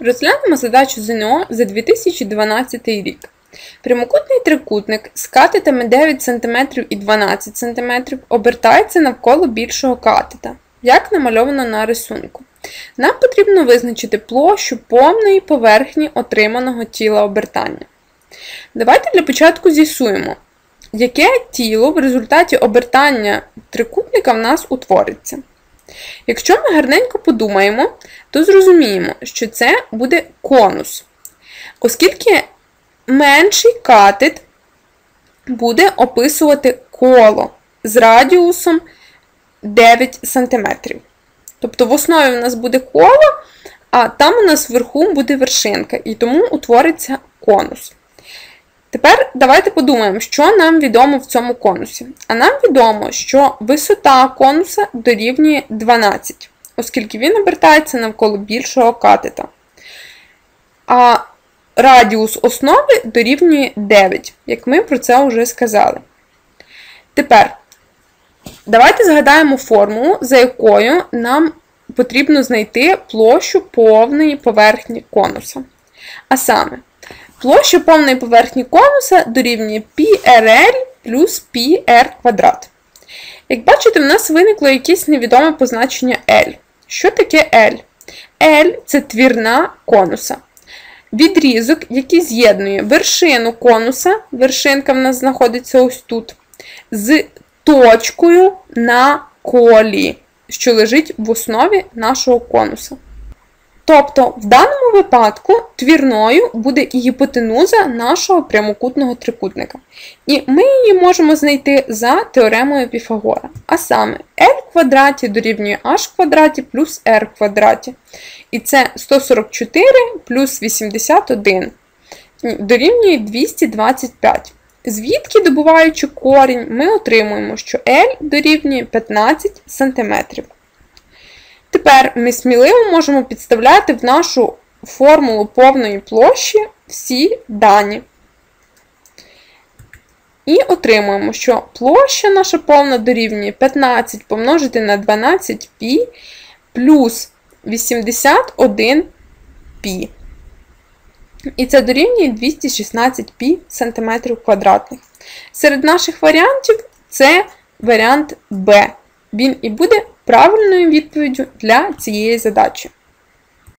Розглянемо задачу ЗНО за 2012 рік. Прямокутний трикутник з катетами 9 см і 12 см обертається навколо більшого катета, як намальовано на рисунку. Нам потрібно визначити площу повної поверхні отриманого тіла обертання. Давайте для початку з'ясуємо, яке тіло в результаті обертання трикутника в нас утвориться. Якщо ми гарненько подумаємо, то зрозуміємо, що це буде конус. Оскільки менший катет буде описувати коло з радіусом 9 см. Тобто в основі у нас буде коло, а там у нас вверху буде вершинка, і тому утвориться конус. Тепер давайте подумаємо, що нам відомо в цьому конусі. А нам відомо, що висота конуса дорівнює 12, оскільки він обертається навколо більшого катета. А радіус основи дорівнює 9, як ми про це вже сказали. Тепер, давайте згадаємо формулу, за якою нам потрібно знайти площу повної поверхні конуса. А саме, Площа повної поверхні конуса дорівнює πRL плюс πr квадрат. Як бачите, в нас виникло якесь невідоме позначення L. Що таке L? L це твірна конуса. Відрізок, який з'єднує вершину конуса, вершинка в нас знаходиться ось тут, з точкою на колі, що лежить в основі нашого конуса. Тобто, в даному випадку твірною буде гіпотенуза нашого прямокутного трикутника. І ми її можемо знайти за теоремою Піфагора. А саме L квадраті дорівнює h квадраті плюс r квадраті. І це 144 плюс 81 дорівнює 225. Звідки, добуваючи корінь, ми отримуємо, що L дорівнює 15 см. Тепер ми сміливо можемо підставляти в нашу формулу повної площі всі дані. І отримуємо, що площа наша повна дорівнює 15 помножити на 12π плюс 81π. І це дорівнює 216 π см квадратних. Серед наших варіантів це варіант Б. Він і буде правильною відповіддю для цієї задачі.